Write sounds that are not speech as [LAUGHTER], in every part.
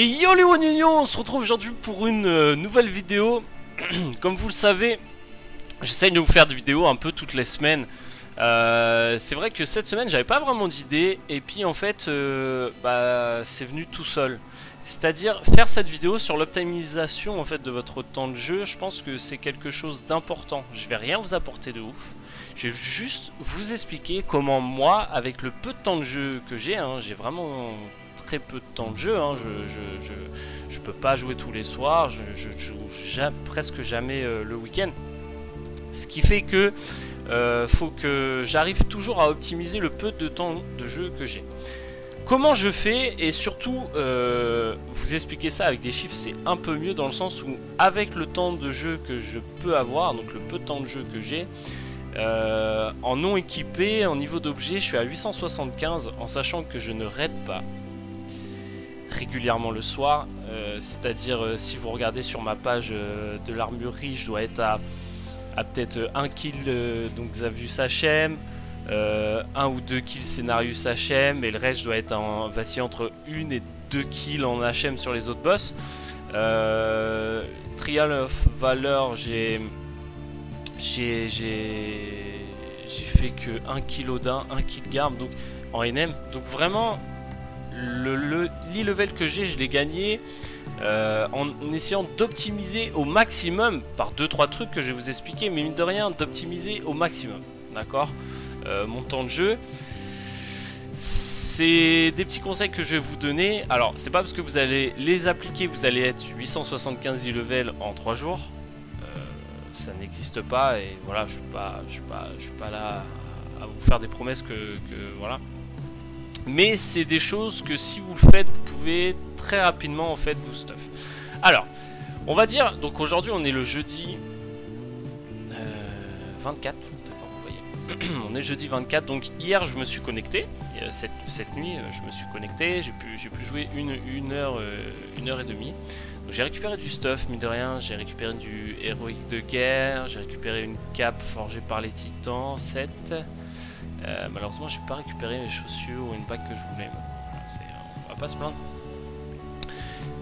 Et yo les Union, on se retrouve aujourd'hui pour une euh, nouvelle vidéo. [CLEARS THROAT] Comme vous le savez, j'essaye de vous faire des vidéos un peu toutes les semaines. Euh, c'est vrai que cette semaine j'avais pas vraiment d'idée et puis en fait euh, bah, c'est venu tout seul. C'est-à-dire faire cette vidéo sur l'optimisation en fait de votre temps de jeu, je pense que c'est quelque chose d'important. Je vais rien vous apporter de ouf. Je vais juste vous expliquer comment moi, avec le peu de temps de jeu que j'ai, hein, j'ai vraiment très peu de temps de jeu. Hein. Je, peux pas jouer tous les soirs. Je, joue presque jamais euh, le week-end. Ce qui fait que euh, faut que j'arrive toujours à optimiser le peu de temps de jeu que j'ai. Comment je fais et surtout euh, vous expliquer ça avec des chiffres c'est un peu mieux dans le sens où avec le temps de jeu que je peux avoir, donc le peu de temps de jeu que j'ai, en non équipé, en niveau d'objet, je suis à 875 en sachant que je ne raide pas régulièrement le soir. Euh, c'est-à-dire, euh, si vous regardez sur ma page euh, de l'armurerie, je dois être à, à peut-être 1 kill donc Xavius HM, 1 ou 2 kills Scénarius HM, et le reste, je dois être en, vaciller entre 1 et 2 kills en HM sur les autres boss. Trial of Valor, j'ai. J'ai. J'ai fait que 1 kill Odin, 1 kill Garm, donc en NM. Donc vraiment, le, l'e-level que j'ai, je l'ai gagné euh, en essayant d'optimiser au maximum par 2-3 trucs que je vais vous expliquer, mais mine de rien, d'optimiser au maximum. D'accord euh, Mon temps de jeu. C'est des petits conseils que je vais vous donner. Alors, c'est pas parce que vous allez les appliquer, vous allez être 875 e-level en 3 jours. Euh, ça n'existe pas et voilà, je suis pas, je suis pas, je suis pas là à vous faire des promesses que, que voilà. Mais c'est des choses que si vous le faites, vous pouvez très rapidement en fait vous stuff. Alors, on va dire, donc aujourd'hui on est le jeudi 24, euh, [CLEARS THROAT] on est jeudi 24, donc hier je me suis connecté, cette, cette nuit euh, je me suis connecté, j'ai pu, jouer une, une, heure, euh, une heure et demie. J'ai récupéré du stuff, mine de rien, j'ai récupéré du héroïque de guerre, j'ai récupéré une cape forgée par les titans, 7, euh, malheureusement, j'ai pas récupéré les chaussures ou une bague que je voulais. on va pas se plaindre.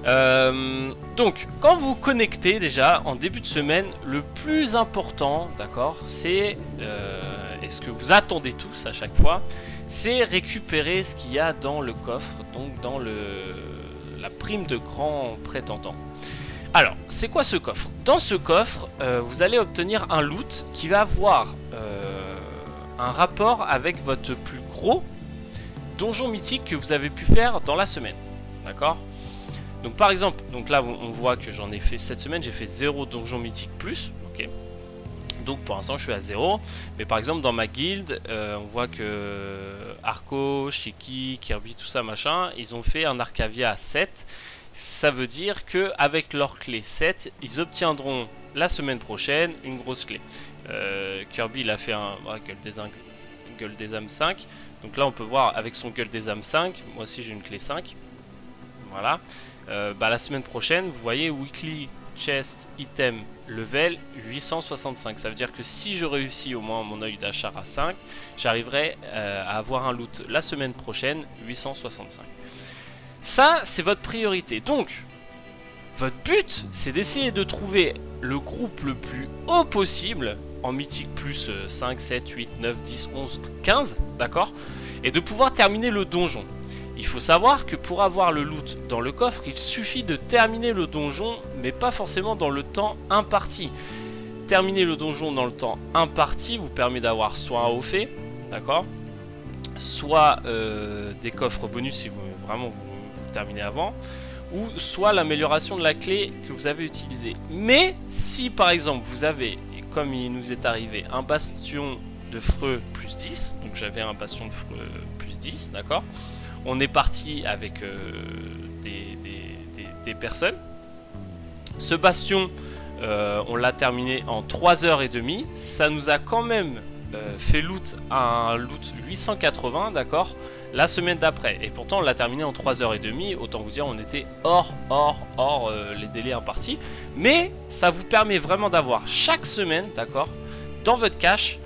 Euh, donc, quand vous connectez déjà en début de semaine, le plus important, d'accord, c'est, euh, et ce que vous attendez tous à chaque fois, c'est récupérer ce qu'il y a dans le coffre, donc dans le, la prime de grand prétendant. Alors, c'est quoi ce coffre? Dans ce coffre, vous allez obtenir un loot qui va avoir un rapport avec votre plus gros donjon mythique que vous avez pu faire dans la semaine. D'accord? Donc par exemple, donc là on voit que j'en ai fait cette semaine, j'ai fait 0 donjon mythique plus. Ok? Donc pour l'instant je suis à 0. Mais par exemple dans ma guilde, euh, on voit que Arco, Shiki, Kirby, tout ça machin, ils ont fait un Arcavia à 7. Ça veut dire que avec leur clé 7, ils obtiendront la semaine prochaine une grosse clé. Euh, Kirby il a fait un gueule, des âmes, gueule des âmes 5. Donc là on peut voir avec son gueule des âmes 5, moi aussi j'ai une clé 5. Voilà. Euh, bah, la semaine prochaine, vous voyez weekly chest item level 865. Ça veut dire que si je réussis au moins mon œil d'achat à 5, j'arriverai euh, à avoir un loot la semaine prochaine 865. Ça, c'est votre priorité. Donc, votre but, c'est d'essayer de trouver le groupe le plus haut possible en mythique plus 5, 7, 8, 9, 10, 11, 15, d'accord? Et de pouvoir terminer le donjon. Il faut savoir que pour avoir le loot dans le coffre, il suffit de terminer le donjon, mais pas forcément dans le temps imparti. Terminer le donjon dans le temps imparti vous permet d'avoir soit un haut fait, d'accord? Soit euh, des coffres bonus si vous vraiment vous terminez avant, ou soit l'amélioration de la clé que vous avez utilisée. Mais si par exemple vous avez comme il nous est arrivé un bastion de freux plus 10, donc j'avais un bastion de freux plus 10, d'accord? On est parti avec euh, des, personnes. Ce bastion, euh, on l'a terminé en 3h30. Ça nous a quand même euh, fait loot un loot 880, d'accord? La semaine d'après. Et pourtant, on l'a terminé en 3h30. Autant vous dire, on était hors, hors, hors euh, les délais impartis. Mais ça vous permet vraiment d'avoir chaque semaine, d'accord, dans votre cache,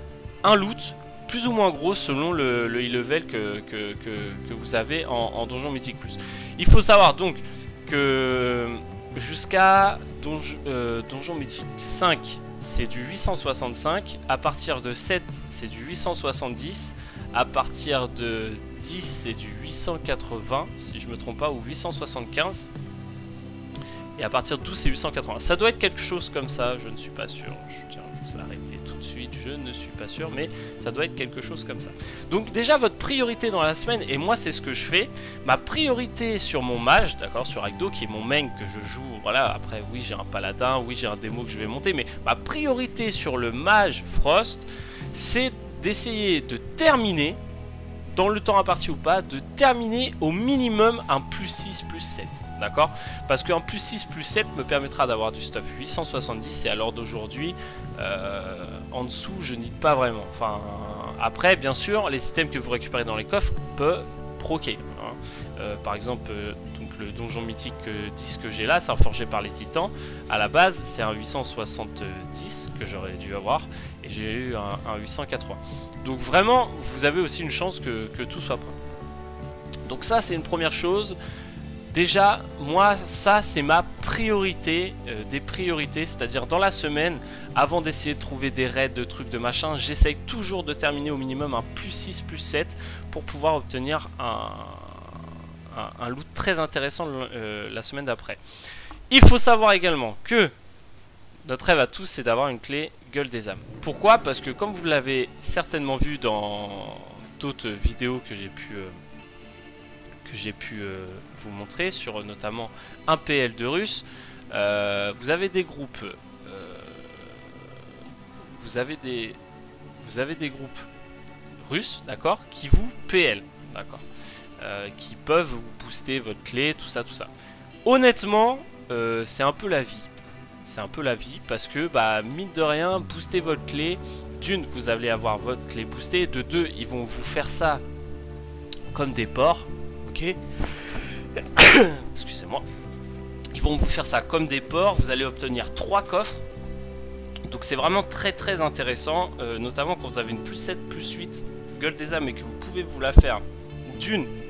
un loot plus ou moins gros selon le, e-level que, que, vous avez en, Donjon Mythique Plus. Il faut savoir donc, que jusqu'à euh, Donjon Mythique 5, c'est du 865. À partir de 7, c'est du 870. À partir de 10, c'est du 880, si je me trompe pas, ou 875. Et à partir de 12, c'est 880. Ça doit être quelque chose comme ça, je ne suis pas sûr. Je tiens à vous arrêter tout de suite, je ne suis pas sûr, mais ça doit être quelque chose comme ça. Donc déjà, votre priorité dans la semaine, et moi c'est ce que je fais, ma priorité sur mon mage, d'accord, sur Agdo, qui est mon main que je joue, voilà, après oui j'ai un paladin, oui j'ai un démo que je vais monter, mais ma priorité sur le mage Frost, c'est d'essayer de terminer, dans le temps imparti ou pas, de terminer au minimum un plus 6, plus 7 d'accord? Parce qu'un plus 6 plus 7 me permettra d'avoir du stuff 870 et à l'heure d'aujourd'hui, euh, en dessous, je n'y pas vraiment. Enfin, après, bien sûr, les items que vous récupérez dans les coffres peuvent proquer. Hein. Euh, par exemple, euh, le donjon mythique 10 que j'ai là, c'est un forgé par les titans. À la base, c'est un 870 que j'aurais dû avoir et j'ai eu un, 880. Donc vraiment, vous avez aussi une chance que, que tout soit prêt. Donc ça, c'est une première chose. Déjà, moi, ça, c'est ma priorité, euh, des priorités, c'est-à-dire dans la semaine, avant d'essayer de trouver des raids, de trucs, de machin, j'essaye toujours de terminer au minimum un plus 6, plus 7 pour pouvoir obtenir un, un, loot très intéressant euh, la semaine d'après. Il faut savoir également que notre rêve à tous, c'est d'avoir une clé gueule des âmes. Pourquoi? Parce que comme vous l'avez certainement vu dans d'autres vidéos que j'ai pu... Euh, j'ai pu euh, vous montrer sur notamment un PL de russe. Vous avez des groupes, vous avez des, vous avez des groupes russes, d'accord, qui vous PL, d'accord, qui peuvent vous booster votre clé, tout ça, tout ça. Honnêtement, c'est un peu la vie. C'est un peu la vie parce que, bah, mine de rien, booster votre clé. D'une, vous allez avoir votre clé boostée. De deux, ils vont vous faire ça comme des porcs. [COUGHS] Excusez-moi. Ils vont vous faire ça comme des ports. Vous allez obtenir trois coffres. Donc c'est vraiment très très intéressant. Euh, notamment quand vous avez une plus 7, plus 8 gueule des âmes et que vous pouvez vous la faire d'une euh,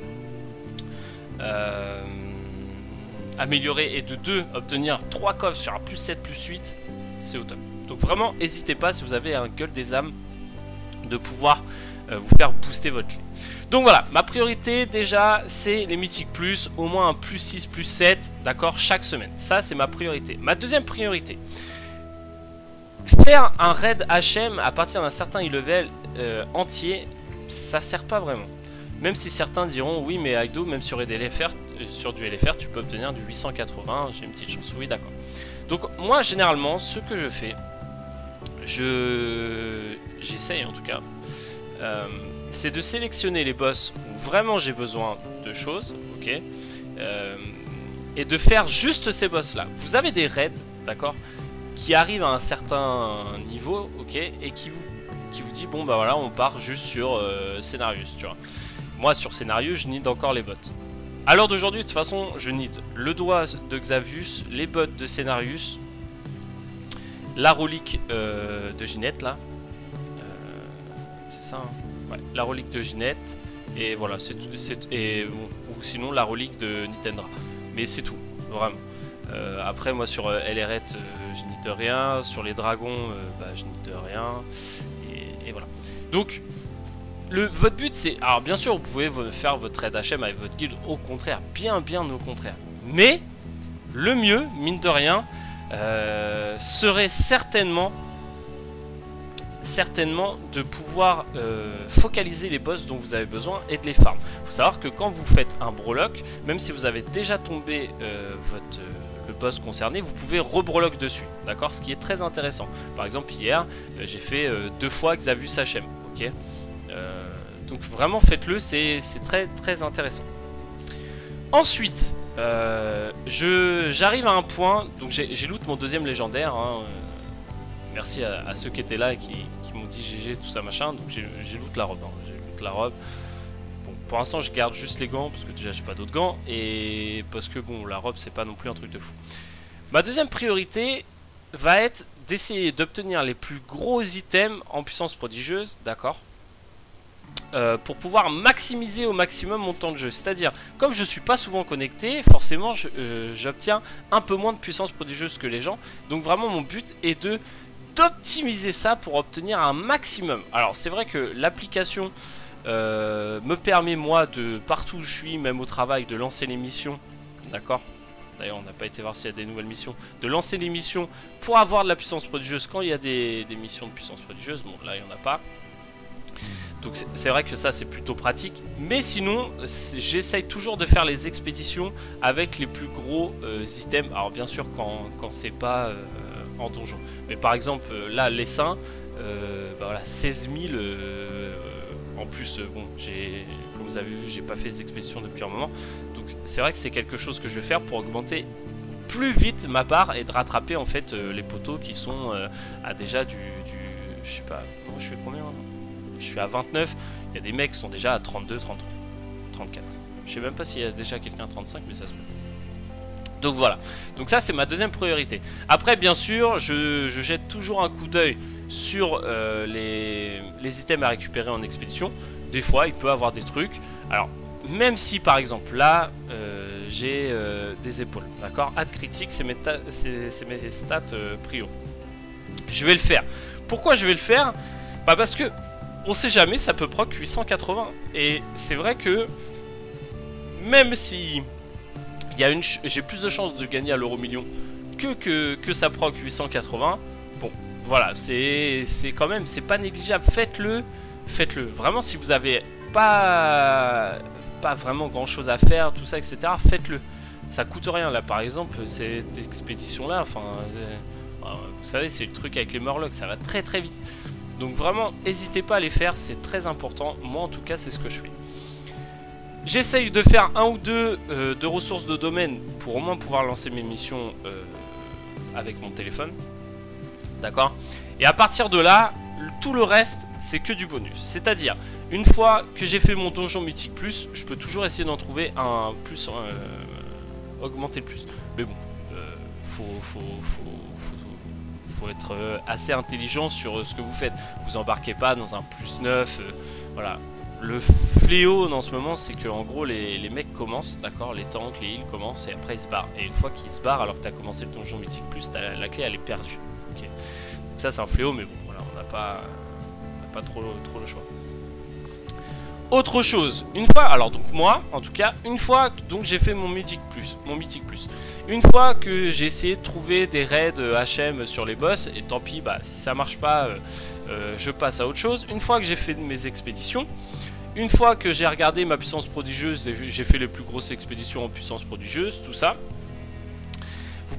améliorer et de deux obtenir trois coffres sur un plus 7, plus 8. C'est au top. Donc vraiment, n'hésitez pas si vous avez un gueule des âmes de pouvoir euh, vous faire booster votre clé. Donc voilà, ma priorité déjà, c'est les mythiques plus, au moins un plus 6, plus 7, d'accord, chaque semaine. Ça, c'est ma priorité. Ma deuxième priorité, faire un raid HM à partir d'un certain e-level euh, entier, ça sert pas vraiment. Même si certains diront, oui, mais Agdo, même sur, euh, du LFR, tu peux obtenir du 880, j'ai une petite chance. Oui, d'accord. Donc moi, généralement, ce que je fais, je j'essaye en tout cas, euh, c'est de sélectionner les boss où vraiment j'ai besoin de choses, ok euh, Et de faire juste ces boss là. Vous avez des raids, d'accord Qui arrivent à un certain niveau, ok Et qui vous, qui dit, bon bah voilà, on part juste sur euh, Scénarius, tu vois. Moi sur Scénarius, je need encore les bots. À l'heure d'aujourd'hui, de toute façon, je need le doigt de Xavius, les bots de Scénarius, la relique euh, de Ginette là. c'est ça, hein la relique de Ginette, et voilà, c'est et ou sinon la relique de Nintendra. Mais c'est tout, vraiment. Euh, après, moi sur euh, LRET, euh, je n'ite rien. Sur les dragons, bah, je n'ite rien. Et, voilà. Donc, votre but, c'est. Alors, bien sûr, vous pouvez faire votre raid HM avec votre guild, au contraire, bien, bien au contraire. Mais, le mieux, mine de rien, serait certainement certainement de pouvoir euh, focaliser les boss dont vous avez besoin et de les farm. Il faut savoir que quand vous faites un brolock, même si vous avez déjà tombé euh, euh, le boss concerné, vous pouvez rebrolock dessus, d'accord? Ce qui est très intéressant. Par exemple, hier, j'ai fait deux fois Xavus HM, ok? Donc vraiment, faites-le, c'est très intéressant. Ensuite, j'arrive à un point, donc j'ai loot mon deuxième légendaire, hein, merci à, ceux qui étaient là et qui, m'ont dit GG, tout ça machin. Donc j'ai loot la robe. Hein. J'ai loot la robe. Bon, pour l'instant, je garde juste les gants parce que déjà j'ai pas d'autres gants et parce que bon, la robe c'est pas non plus un truc de fou. Ma deuxième priorité va être d'essayer d'obtenir les plus gros items en puissance prodigieuse, d'accord? Euh, pour pouvoir maximiser au maximum mon temps de jeu. C'est-à-dire, comme je suis pas souvent connecté, forcément euh, j'obtiens un peu moins de puissance prodigieuse que les gens. Donc vraiment mon but est de d'optimiser ça pour obtenir un maximum. Alors c'est vrai que l'application euh, me permet moi de partout où je suis, même au travail, de lancer les missions. D'accord? D'ailleurs on n'a pas été voir s'il y a des nouvelles missions. De lancer les missions pour avoir de la puissance prodigieuse quand il y a des, des missions de puissance prodigieuse. Bon là il n'y en a pas. Donc c'est vrai que ça c'est plutôt pratique. Mais sinon, j'essaye toujours de faire les expéditions avec les plus gros euh, items. Alors bien sûr quand, quand c'est pas euh, en donjon. Mais par exemple là les saints, euh, bah voilà, 16 000. en plus, bon, j'ai, comme vous avez vu, j'ai pas fait les expéditions depuis un moment. Donc c'est vrai que c'est quelque chose que je vais faire pour augmenter plus vite ma part et de rattraper en fait les poteaux qui sont à déjà du, je sais pas, je fais combien je suis à 29, il y a des mecs qui sont déjà à 32, 33, 34. Je sais même pas s'il y a déjà quelqu'un à 35, mais ça se peut. Donc voilà, donc ça c'est ma deuxième priorité. Après bien sûr, je, jette toujours un coup d'œil sur euh, les, les, items à récupérer en expédition. Des fois il peut avoir des trucs. Alors même si par exemple là euh, j'ai euh, des épaules, d'accord? Ad critique c'est mes, mes, stats prio. Je vais le faire. Pourquoi je vais le faire? Bah parce que on sait jamais, ça peut proc 880. Et c'est vrai que même si j'ai plus de chances de gagner à l'euro million que, que, que ça proc 880, bon, voilà, c'est quand même, c'est pas négligeable. Faites-le, faites-le. Vraiment, si vous avez pas, pas vraiment grand chose à faire, tout ça, etc., faites-le. Ça coûte rien, là, par exemple, cette expédition-là, enfin, euh, vous savez, c'est le truc avec les Murlocs, ça va très très vite. Donc vraiment, n'hésitez pas à les faire, c'est très important. Moi en tout cas, c'est ce que je fais. J'essaye de faire un ou deux euh, de ressources de domaine pour au moins pouvoir lancer mes missions euh, avec mon téléphone. D'accord? Et à partir de là, tout le reste, c'est que du bonus. C'est-à-dire, une fois que j'ai fait mon donjon mythique plus, je peux toujours essayer d'en trouver un plus, euh, augmenter le plus. Mais bon, faut, faut, faut être euh, assez intelligent sur euh, ce que vous faites. Vous embarquez pas dans un plus 9. Euh, voilà. Le fléau dans ce moment, c'est que en gros, les, mecs commencent, d'accord Les tanks, les heals commencent et après ils se barrent. Et une fois qu'ils se barrent, alors que tu as commencé le donjon mythique plus, la, la, clé elle est perdue. Donc ça, c'est un fléau, mais bon, voilà, on n'a pas, pas trop, trop le choix. Autre chose, une fois, alors donc moi, en tout cas, une fois donc j'ai fait mon mythique plus, mon mythique plus. Une fois que j'ai essayé de trouver des raids HM sur les boss, et tant pis, bah si ça marche pas, euh, euh, je passe à autre chose. Une fois que j'ai fait mes expéditions, une fois que j'ai regardé ma puissance prodigieuse, j'ai fait les plus grosses expéditions en puissance prodigieuse, tout ça,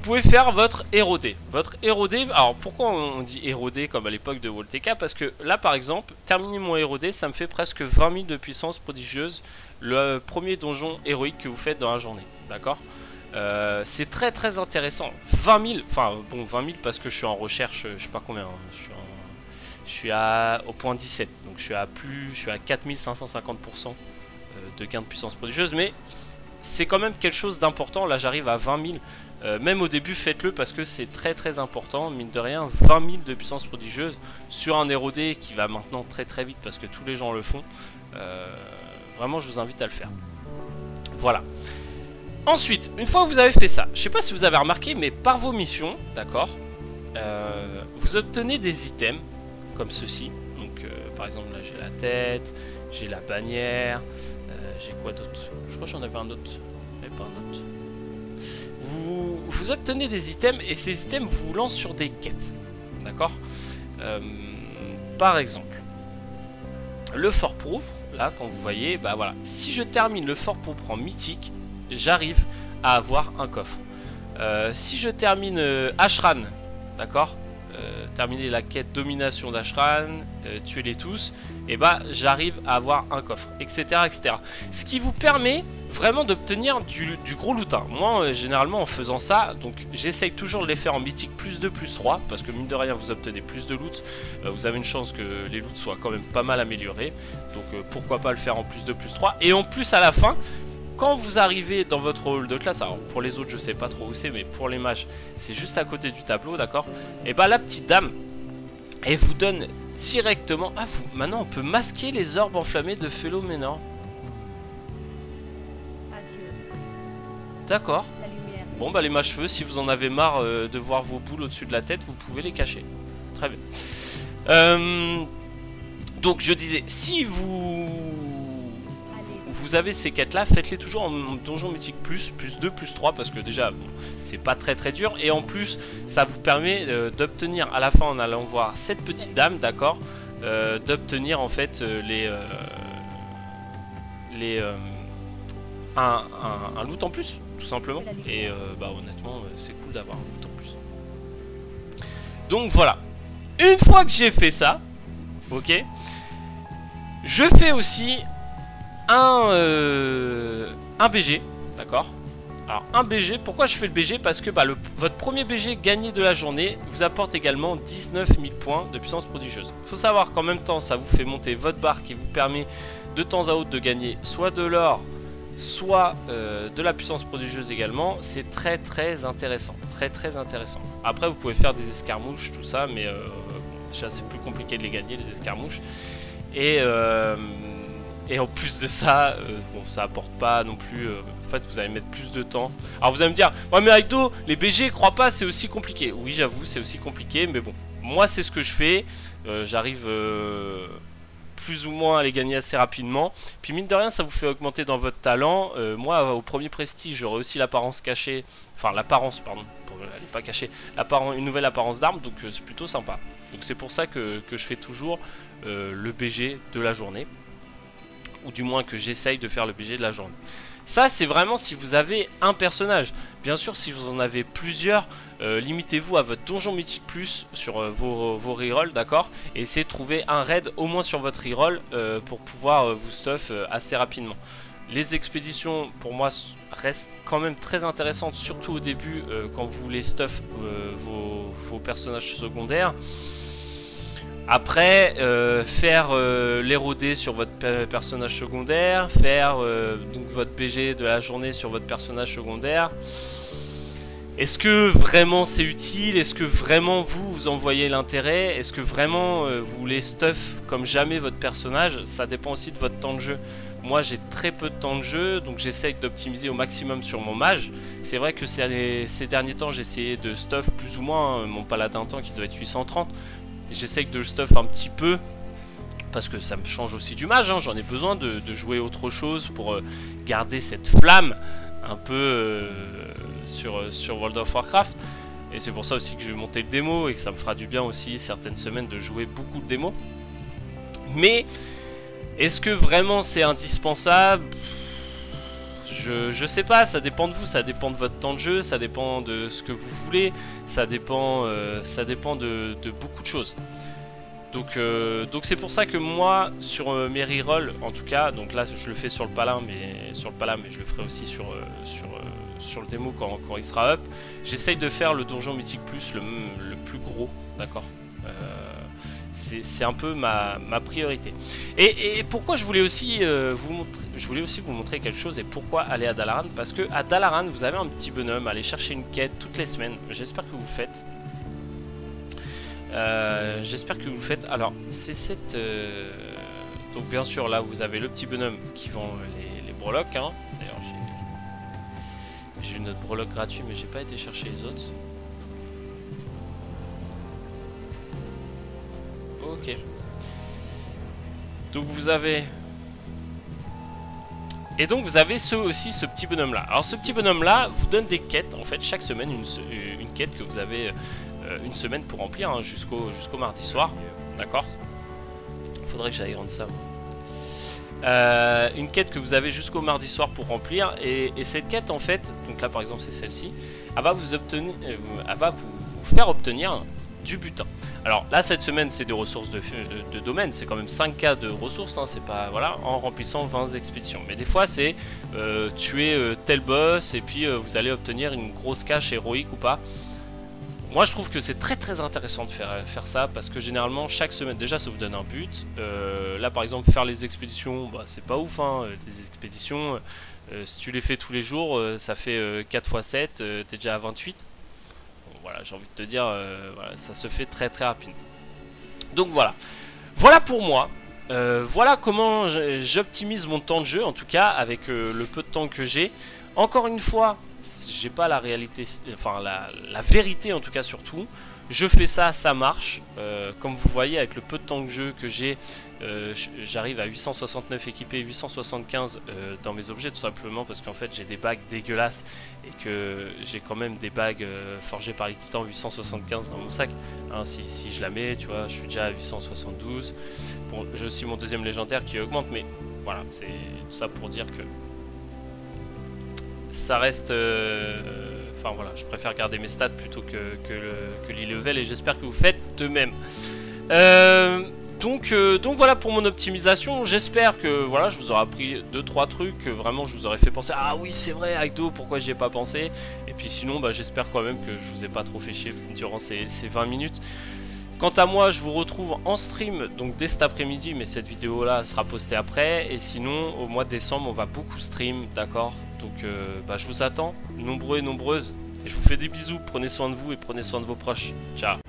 pouvez faire votre érodé. Votre érodé, alors pourquoi on dit érodé comme à l'époque de Volteca Parce que là par exemple, terminer mon érodé, ça me fait presque 20 000 de puissance prodigieuse, le premier donjon héroïque que vous faites dans la journée. D'accord? Euh, c'est très très intéressant. 20 000, enfin bon 20 000 parce que je suis en recherche, je sais pas combien, hein. je, suis à, au point 17, donc je suis à plus, je suis à 4550% euh, de gain de puissance prodigieuse, mais c'est quand même quelque chose d'important. Là j'arrive à 20 000 euh, même au début, faites-le parce que c'est très très important. Mine de rien, 20 000 de puissance prodigieuse sur un érodé qui va maintenant très très vite parce que tous les gens le font. Euh, vraiment, je vous invite à le faire. Voilà. Ensuite, une fois que vous avez fait ça, je sais pas si vous avez remarqué, mais par vos missions, d'accord, euh, vous obtenez des items comme ceci. Donc, par exemple, là j'ai la tête, j'ai la bannière, j'ai quoi d'autre? Je crois que j'en avais un autre. Mais pas un autre vous, obtenez des items et ces items vous lancent sur des quêtes. D'accord euh, Par exemple, le fort propre, là, quand vous voyez, bah voilà, si je termine le fort propre en mythique, j'arrive à avoir un coffre. Euh, si je termine euh, Ashran, d'accord Terminer la quête domination d'Ashran, tuer-les tous, et bah j'arrive à avoir un coffre, etc., etc. Ce qui vous permet vraiment d'obtenir du, gros loot. Hein. Moi, euh, généralement, en faisant ça, donc j'essaye toujours de les faire en mythique plus 2, plus 3, parce que mine de rien, vous obtenez plus de loot. Euh, vous avez une chance que les loots soient quand même pas mal améliorés. Donc euh, pourquoi pas le faire en plus 2, plus 3. Et en plus, à la fin, quand vous arrivez dans votre hall de classe, alors pour les autres, je sais pas trop où c'est, mais pour les mages, c'est juste à côté du tableau, d'accord Et bah la petite dame, Et vous donne directement... Ah, vous... maintenant on peut masquer les orbes enflammés de Phéloménor. D'accord. Bon bah les mâches-feux, si vous en avez marre euh, de voir vos boules au-dessus de la tête, vous pouvez les cacher. Très bien. Euh, donc je disais, si vous vous avez ces quêtes là, faites-les toujours en donjon mythique plus, plus 2, plus 3, parce que déjà, c'est pas très très dur, et en plus, ça vous permet euh, d'obtenir, à la fin en allant voir cette petite dame, d'accord, d'obtenir en fait les... les un, un loot en plus, tout simplement. Et euh, bah honnêtement, euh, c'est cool d'avoir un bouton en plus. Donc voilà. Une fois que j'ai fait ça, ok, je fais aussi un, euh, BG, d'accord alors un BG, pourquoi je fais le BG Parce que bah, le, votre premier BG gagné de la journée vous apporte également 19 000 points de puissance prodigieuse. Il faut savoir qu'en même temps ça vous fait monter votre barre qui vous permet de temps à autre de gagner soit de l'or, soit euh, de la puissance prodigieuse également, c'est très très intéressant. Très très intéressant. Après vous pouvez faire des escarmouches, tout ça, mais euh, déjà c'est plus compliqué de les gagner les escarmouches. Et, et en plus de ça, bon ça apporte pas non plus... en fait vous allez mettre plus de temps. Alors vous allez me dire, ouais mais Aido, les BG crois pas c'est aussi compliqué. Oui j'avoue c'est aussi compliqué, mais bon, moi c'est ce que je fais. J'arrive plus ou moins à les gagner assez rapidement. Puis mine de rien, ça vous fait augmenter dans votre talent. Euh, moi, au premier prestige, j'aurai aussi l'apparence cachée. Enfin, l'apparence, pardon. Pour, elle n'est pas cachée. Une nouvelle apparence d'arme, donc euh, c'est plutôt sympa. Donc c'est pour ça que, je fais toujours euh, le BG de la journée. Ou du moins que j'essaye de faire le BG de la journée. Ça, c'est vraiment si vous avez un personnage. Bien sûr, si vous en avez plusieurs, euh, limitez-vous à votre donjon mythique plus sur euh, vos, vos rerolls, d'accord? Et essayez de trouver un raid au moins sur votre reroll euh, pour pouvoir vous stuff assez rapidement. Les expéditions, pour moi, restent quand même très intéressantes, surtout au début, quand vous voulez stuff vos, vos, personnages secondaires. Après, faire l'érodé sur votre personnage secondaire, faire donc votre BG de la journée sur votre personnage secondaire, est-ce que vraiment c'est utile? Est-ce que vraiment vous, vous en voyez l'intérêt? Est-ce que vraiment euh, vous voulez stuff comme jamais votre personnage? Ça dépend aussi de votre temps de jeu. Moi j'ai très peu de temps de jeu, donc j'essaye d'optimiser au maximum sur mon mage. C'est vrai que ces, ces derniers temps j'ai essayé de stuff plus ou moins hein, mon paladin temps qui doit être 830. J'essaye de le stuff un petit peu, parce que ça me change aussi du mage, hein. j'en ai besoin de, jouer autre chose pour euh, garder cette flamme un peu euh, sur, euh, sur World of Warcraft. Et c'est pour ça aussi que je vais monter le démo et que ça me fera du bien aussi certaines semaines de jouer beaucoup de démos. Mais est-ce que vraiment c'est indispensable? Je, sais pas, ça dépend de vous, ça dépend de votre temps de jeu, ça dépend de ce que vous voulez, ça dépend, euh, ça dépend de, beaucoup de choses. Donc euh, donc c'est pour ça que moi sur mes rerolls en tout cas, donc là je le fais sur le palin mais sur le palin mais je le ferai aussi sur sur sur le démo quand, il sera up. J'essaye de faire le donjon mythique plus le, plus gros, d'accord euh, c'est un peu ma, priorité. Et, pourquoi je voulais aussi euh, vous montrer, je voulais aussi vous montrer quelque chose et pourquoi aller à Dalaran? Parce que à Dalaran, vous avez un petit bonhomme, aller chercher une quête toutes les semaines. J'espère que vous le faites. Euh, j'espère que vous le faites. Alors, c'est cette. Donc, bien sûr, là, vous avez le petit bonhomme qui vend les, les breloques. Hein. D'ailleurs, j'ai une autre breloque gratuit, mais j'ai pas été chercher les autres. Donc vous avez... Et donc vous avez ce, aussi ce petit bonhomme là. Alors ce petit bonhomme là vous donne des quêtes en fait chaque semaine une, une quête que vous avez euh, une semaine pour remplir hein, jusqu'au jusqu'au mardi soir. D'accord? Faudrait que j'aille rendre ça. Euh, une quête que vous avez jusqu'au mardi soir pour remplir. Et, cette quête, en fait, donc là par exemple c'est celle-ci, elle va vous obtenir, euh, elle va vous faire obtenir du butin. Alors là cette semaine c'est des ressources de, domaine, c'est quand même 5k de ressources, hein, c'est pas voilà, en remplissant 20 expéditions. Mais des fois c'est euh, tuer tel boss et puis vous allez obtenir une grosse cache héroïque ou pas. Moi je trouve que c'est très très intéressant de faire, faire ça parce que généralement chaque semaine déjà ça vous donne un but. Euh, là par exemple faire les expéditions bah, c'est pas ouf hein, des expéditions. Euh, si tu les fais tous les jours euh, ça fait 4 x 7, t'es déjà à 28. Voilà j'ai envie de te dire voilà, ça se fait très très rapide. Donc voilà. Voilà pour moi. Euh, voilà comment j'optimise mon temps de jeu, en tout cas avec euh, le peu de temps que j'ai. Encore une fois, j'ai pas la réalité, enfin la, la, vérité en tout cas surtout. Je fais ça, ça marche. Euh, comme vous voyez, avec le peu de temps de jeu que j'ai, euh, j'arrive à 869 équipés, 875 euh, dans mes objets, tout simplement parce qu'en fait j'ai des bagues dégueulasses et que j'ai quand même des bagues forgées par les titans 875 dans mon sac. Hein, si, si, je la mets, tu vois, je suis déjà à 872. Bon, j'ai aussi mon deuxième légendaire qui augmente, mais voilà, c'est tout ça pour dire que ça reste Enfin voilà, je préfère garder mes stats plutôt que, que, level et j'espère que vous faites de même. Euh, donc, euh, donc voilà pour mon optimisation. J'espère que voilà, je vous aurai appris 2-3 trucs, que vraiment je vous aurais fait penser Ah oui, c'est vrai, Agdo, pourquoi j'y ai pas pensé? Et puis sinon, bah, j'espère quand même que je vous ai pas trop fait chier durant ces, ces 20 minutes. Quant à moi, je vous retrouve en stream donc dès cet après-midi, mais cette vidéo là sera postée après. Et sinon, au mois de décembre, on va beaucoup stream, d'accord? Donc euh, bah, je vous attends, nombreux et nombreuses. Et je vous fais des bisous, prenez soin de vous et prenez soin de vos proches. Ciao